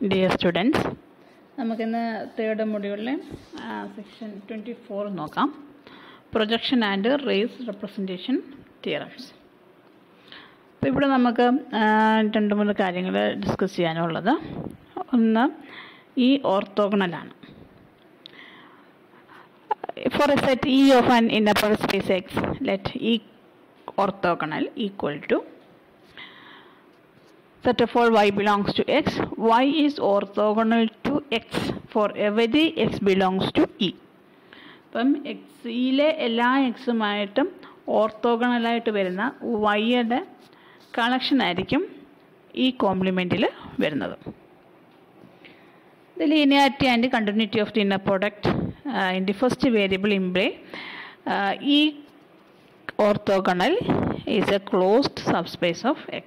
Dear students നമുക്കിന്ന് third മൊഡ്യൂളിലെ section twenty four നോക്കാം. Projection and Riesz representation theorems അപ്പോൾ ഇവിടെ നമുക്ക് രണ്ട് മൂന്ന് കാര്യങ്ങൾ ഡിസ്കസ് ചെയ്യാനുള്ളത്. ഒന്ന് ഈ ഓർത്തോഗണലാണ് for a set E of an inner space x let E orthogonal equal to set of all y belongs to X. Y is orthogonal to X for every X belongs to E. അപ്പം എക്സിയിലെ എല്ലാ എക്സുമായിട്ടും ഓർത്തോഗണലായിട്ട് വരുന്ന വൈയുടെ collection ആയിരിക്കും ഈ കോംപ്ലിമെന്റിൽ വരുന്നത് and continuity of the inner product uh, in the first variable imply uh, E orthogonal is a closed subspace of X.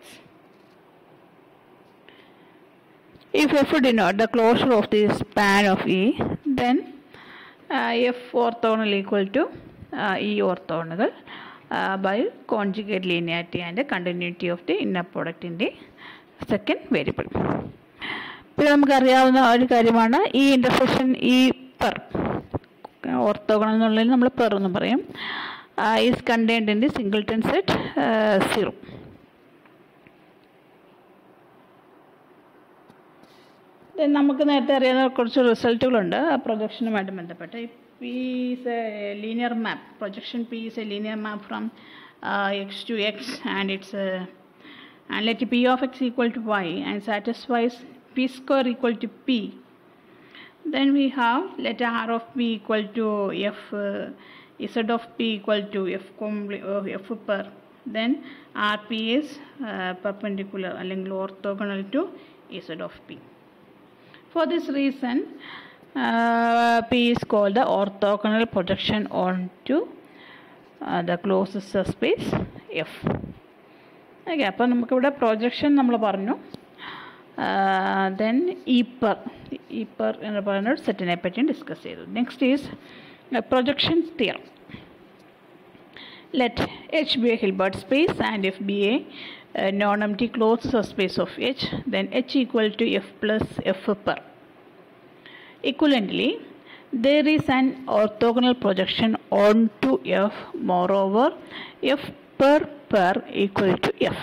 If F denote the closure of this span of E, then uh, F orthogonal equal to uh, E orthogonal uh, by conjugate linearity and the continuity of the inner product in the second variable. പിന്നെ നമുക്കറിയാവുന്ന ഒരു കാര്യമാണ് ഈ intersection ഈ per orthogonal എന്നുള്ളതിന് നമ്മൾ per എന്ന് പറയും is contained in the singleton set zero നമുക്ക് നേരത്തെ അറിയാവുന്ന കുറച്ച് റിസൾട്ടുകളുണ്ട് പ്രൊജക്ഷനുമായിട്ട് ബന്ധപ്പെട്ട് P is A linear map projection P is A linear map from X to X and it's and let p of x equal to y and satisfies p square equal to p then we have let r of p equal to f uh, z of p equal to f compl- uh, f per then rp is uh, perpendicular അല്ലെങ്കിൽ orthogonal to z of p for this reason uh, p is called the orthogonal projection onto uh, the closed subspace f okay അപ്പോൾ നമുക്കിവിടെ projection നമ്മൾ പറഞ്ഞു then ഈപ്പർ ഈപ്പർ എന്ന് പറയുന്ന ഒരു സെറ്റിനെ പറ്റിയും ഡിസ്കസ് ചെയ്തു next is projection തിയർ let H B A Hilbert space and F B A non M T close subspace of H then H equal to F plus F per Equivalently, there is an orthogonal projection onto F. Moreover, F per per equal to F.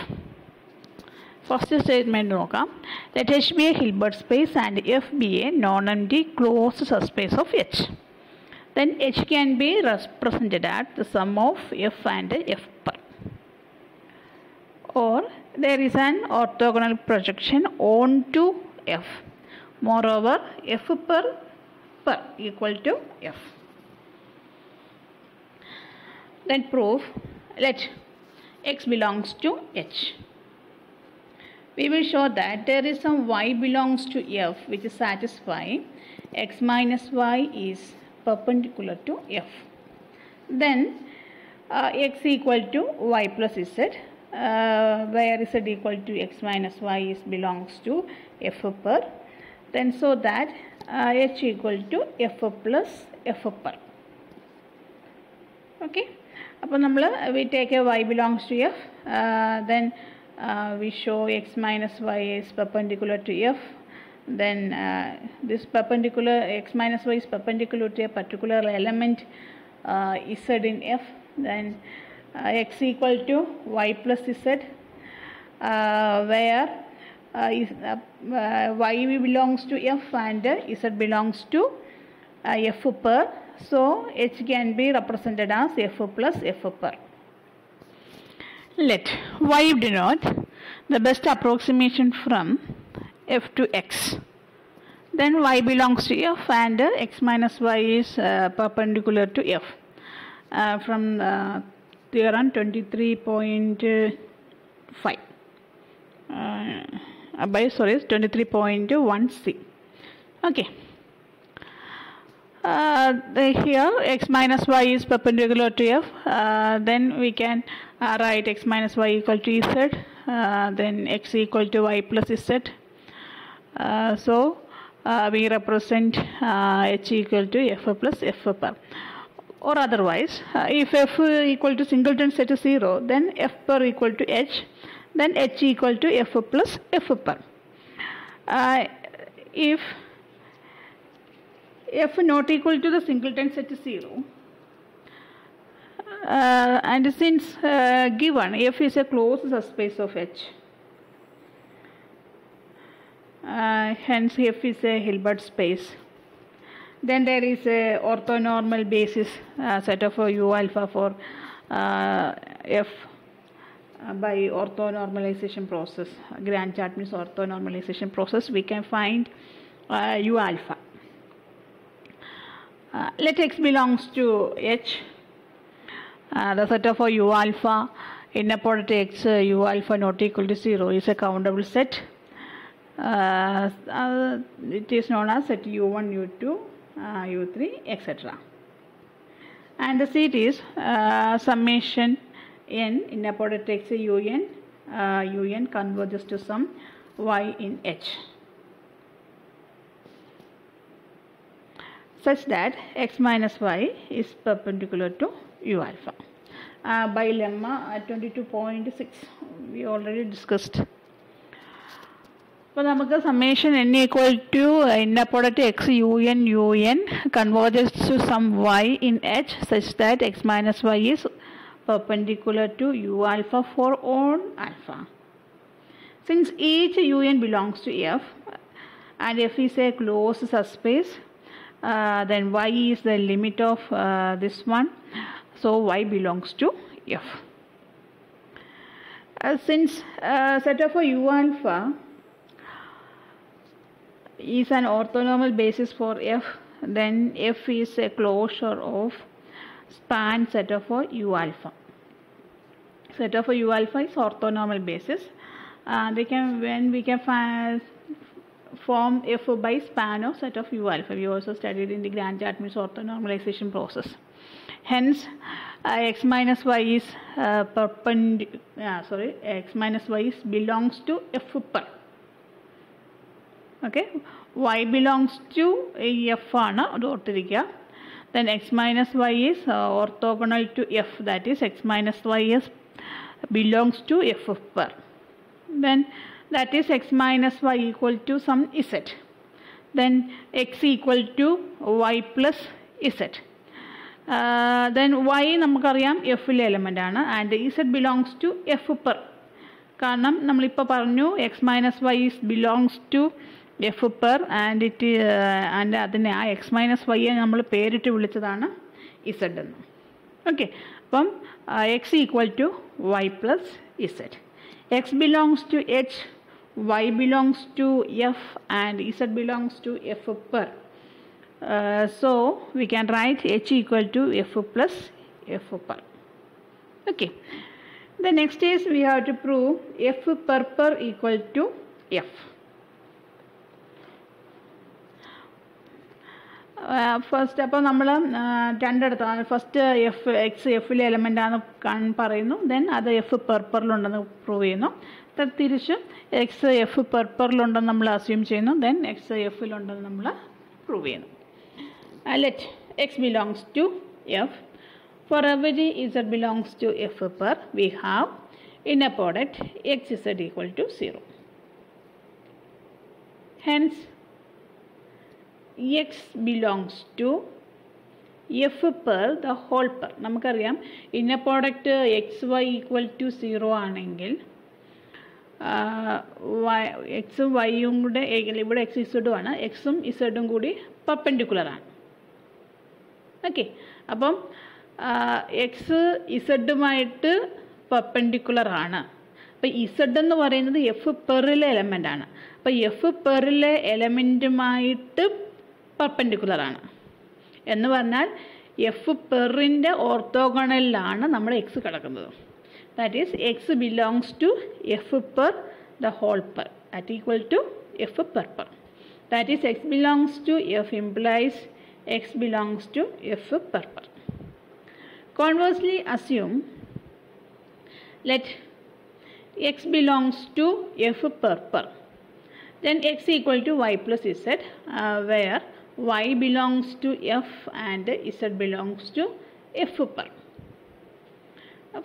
First statement നോക്കാം let H B A Hilbert space and F B A non M D closed subspace of H then H can be represented at the sum of F and F per or there is an orthogonal projection onto F. Moreover, F per per equal to F. Then prove let x belongs to H. We will show that there is some y belongs to F which is satisfying x minus y is perpendicular to F. Then uh, x equal to y plus z uh, where z equal to x minus y is belongs to f per then so that uh, h equal to f plus f per okay അപ്പോൾ നമ്മൾ we take a Y belongs to F then we show X minus Y is perpendicular to F then uh, this perpendicular x minus y is perpendicular to a particular element uh, z in f then uh, x equal to y plus z uh, where uh, is, uh, uh, y belongs to f and uh, z belongs to uh, f per. So h can be represented as f plus f per. Let y denote the best approximation from f to x. Then y belongs to f and uh, x minus y is uh, perpendicular to f. Uh, from uh, theorem 23.5 uh, by sorry 23.1c okay. Uh, here x minus y is perpendicular to f. Uh, then we can uh, write x minus y equal to z. Uh, then x equal to y plus z. Uh, so we represent h equal to f plus f per or otherwise if f equal to singleton set is 0 then f per equal to h then h equal to f plus f per uh, if f not equal to the singleton set 0 uh, and since uh, given f is a closed subspace of h uh, hence f is a Hilbert space then there is a orthonormal basis uh, set of u alpha for uh, f by orthonormalization process grand chapman's orthonormalization process we can find uh, u alpha uh, let x belongs to h. Uh, the set of u alpha in a product x uh, u alpha not equal to 0 is a countable set. Uh, uh, it is known as set u1 u2 uh, u3 etc and the seat is uh, summation n in a product x un uh, un converges to some y in h such that x minus y is perpendicular to u alpha. Uh, by lemma at 22.6 we already discussed. അപ്പോൾ നമുക്ക് summation N equal to inner product X U N U N converges to sum Y in H such that X minus Y is perpendicular to u alpha for all alpha. Since each un belongs to f and f is a closed subspace, uh, then y is the limit of uh, this one. So y belongs to f. Uh, since uh, set of a u alpha is an orthonormal basis for f, then f is a closure of span set of a u alpha set of a u alpha is orthonormal basis uh, they can when we can find form f by span of set of u alpha. We also studied in the Grand Chapman's orthonormalization process. Hence, uh, x minus y is uh, perpendicular. sorry, x minus y is belongs to f per. Okay, y belongs to f ആണ് അത് ഓർത്തിരിക്കുക then x minus y is uh, orthogonal to f that is x minus y is belongs to f per then that is x minus y equal to some z then x equal to y plus z uh, then y നമുക്കറിയാം എഫിലെ element ആണ് and Z belongs to F per കാരണം നമ്മളിപ്പോൾ പറഞ്ഞു X minus Y is belongs to F per and it and അതിനെ ആ X minus വൈയെ നമ്മൾ പേരിട്ട് വിളിച്ചതാണ് ഇസഡ് എന്ന് ഓക്കെ അപ്പം X equal to Y plus Z X belongs to H y belongs to f and z belongs to f per. Uh, so we can write h equal to f plus f per. Okay. The next is we have to prove f per per equal to f. First അപ്പോൾ നമ്മൾ രണ്ടിടത്താണ്. First f x എഫിലെ element ആണ് പറയുന്നു. Then അത് F പെർപ്പറിലുണ്ടെന്ന് prove ചെയ്യുന്നു. തിരിച്ച് X F പെർപ്പറിലുണ്ടെന്ന് നമ്മൾ അസ്യൂം ചെയ്യുന്നു. ദെൻ എക്സ് എഫിലുണ്ടെന്ന് നമ്മൾ പ്രൂവ് ചെയ്യുന്നു. Let x belongs to f for every z belongs to f per we have inner product x z equal to zero hence x belongs to f per the whole per നമുക്കറിയാം. Inner product x y equal to zero ആണെങ്കിൽ എക്സും വൈയും കൂടെ ഇവിടെ X ഇസഡും ആണ്. എക്സും ഇസഡും കൂടി പെർപ്പൻഡിക്കുലറാണ് okay അപ്പം X ഇസഡുമായിട്ട് പെർപ്പൻഡിക്കുലറാണ് അപ്പം ഇസഡ് എന്ന് പറയുന്നത് എഫ് പെറിലെ എലമെന്റ് ആണ്. അപ്പം എഫ് പെറിലെ എലമെന്റുമായിട്ട് പെർപ്പൻഡിക്കുലറാണ് എന്ന് പറഞ്ഞാൽ എഫ് പെറിന്റെ ഓർത്തോഗണലിലാണ് നമ്മൾ എക്സ് കിടക്കുന്നത്. That is x belongs to f per the whole per that equal to f per per that is x belongs to f implies x belongs to f per per conversely assume let x belongs to f per per then x equal to y plus z uh, where y belongs to f and z belongs to f prime.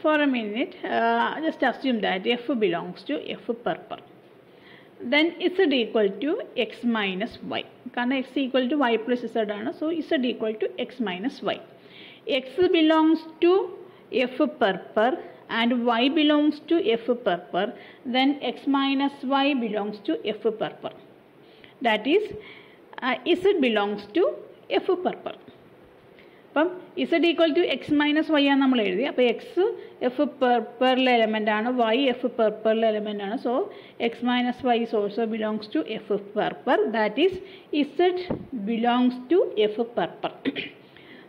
For a minute, uh, just assume that f belongs to f purple. Then z equal to x minus y. Because x equal to y plus z so z equal to x minus y. x belongs to f purple and y belongs to f purple then x minus y belongs to f purple. That is z belongs to f perp per അപ്പം z equal to x minus y ആണ് നമ്മൾ എഴുതി അപ്പോൾ X F പെർപ്പറിലെ element ആണ് Y F പെർപ്പറിലെ element ആണ്. So x minus y is also belongs to f perp that is z belongs to f perp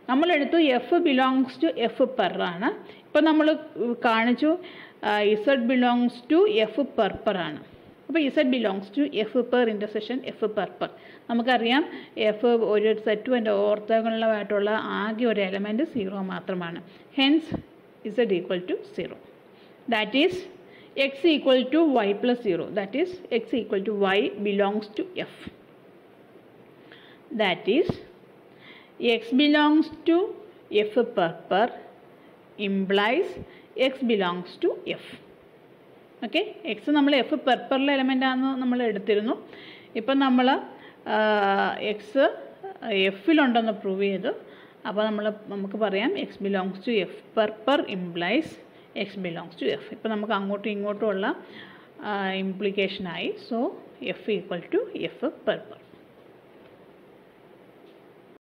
നമ്മളെടുത്തു f belongs to f per ഇപ്പം നമ്മൾ കാണിച്ചു z belongs to f perp ആണ്. അപ്പോൾ z belongs to f per intersection f perp നമുക്കറിയാം F ഒരു സെറ്റും എന്റെ ഓർത്തോഗണലുമായിട്ടുള്ള ആകെ ഒരു എലമെന്റ് സീറോ മാത്രമാണ്. Hence z equal to zero that is x equal to y plus zero that is x equal to y belongs to f that is x belongs to f perp implies x belongs to f okay x നമ്മൾ F പെർപ്പറിലെ element ആണെന്ന് നമ്മൾ എടുത്തിരുന്നു. ഇപ്പം നമ്മൾ X എഫിലുണ്ടെന്ന് prove ചെയ്തു. അപ്പോൾ നമ്മൾ നമുക്ക് പറയാം x belongs to f per per implies x belongs to f ഇപ്പോൾ നമുക്ക് അങ്ങോട്ടും ഇങ്ങോട്ടും ഉള്ള ഇംപ്ലിക്കേഷനായി so f equal to f perp